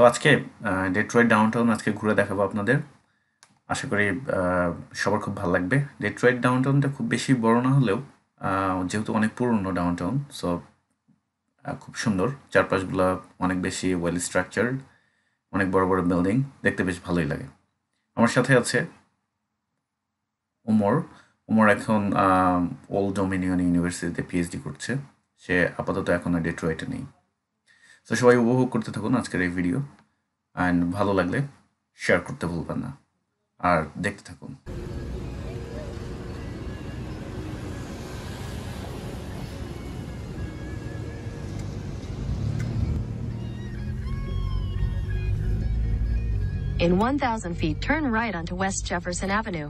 তো আজকে Detroit downtown আজকে ঘুরে দেখাবো আপনাদের। আশা করি সবার খুব ভালো লাগবে। ডেট্রয়েট ডাউনটাউনটা খুব বেশি বড় না হলেও যেহেতু অনেক পুরনো ডাউনটাউন সো খুব সুন্দর। চারপাশগুলো অনেক বেশি ওয়েল স্ট্রাকচার্ড অনেক বড় বড় বিল্ডিং দেখতে বেশ ভালোই লাগে। আমার সাথে আছে ওমর ওমর এখন ওল্ড ডোমিনিয়ন ইউনিভার্সিটিতে পিএইচডি করছে। সে আপাতত এখন আর ডেট্রয়েটে নেই। তো সবাই উপভোগ করতে থাকুন আজকের এই ভিডিও অ্যান্ড ভালো লাগলে শেয়ার করতে ভুলবেন না আর দেখতে থাকুন In 1,000 feet, turn right onto West Jefferson Avenue.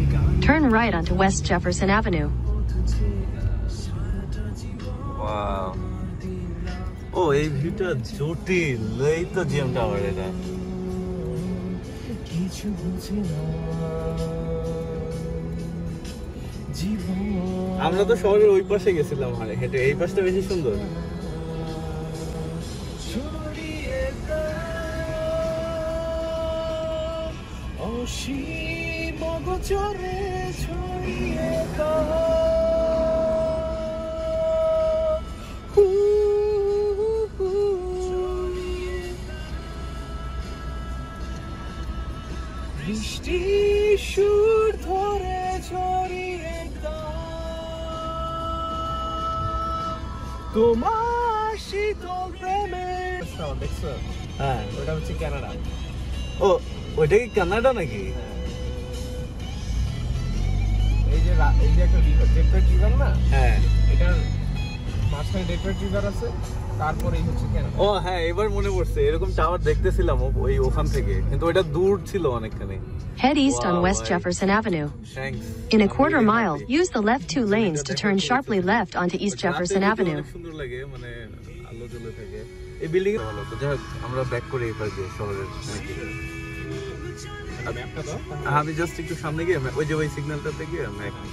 Turn right onto West Jefferson Avenue. wow. ও এই ভিউটা জটিল। এই তো জিএম টাওয়ার এটা। আমরা তো শহরের ওই পাশে গেছিলাম হারে হেঁটে। এই পাশটা বেশি সুন্দর। বৃষ্টি সুর ধরে ছড়িয়ে তোমার শীতল প্রেমে দেখছ হ্যাঁ। ওটা হচ্ছে কানাডা। ও ওইটা কি কানাডা নাকি? যে রা- এই যে একটা রিভার ডেট্রয়েট রিভার না হ্যাঁ। এটার মাঝখানে ডেট্রয়েট রিভার আছে তারপরেই হচ্ছে কানাডা ও হ্যাঁ এবার মনে পড়ছে এরকম টাওয়ার দেখতেছিলাম ও- ওই ওখান থেকে কিন্তু ওইটা দূর ছিল অনেকখানি। Head east on Wow, West I- Jefferson Avenue. Thanks In a quarter mile, use the left two lanes to turn sharply left onto East Jefferson Avenue. অনেক সুন্দর লাগে মানে আলো জ্বলে থাকে। এই বিল্ডিং ভালো তো যাই হোক, আমরা ব্যাক করে এবার দিয়ে শহরের ম্যাপটা দাও আমি জাস্ট একটু সামনে গিয়ে ওই যে ওই সিগন্যালটা গিয়ে আমি এখন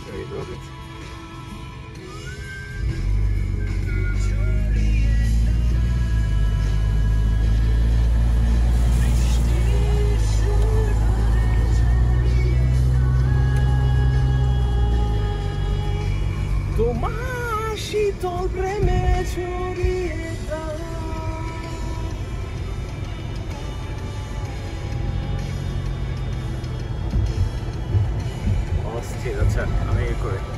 তোমার শীতল প্রেমে ছড়িয়ে করে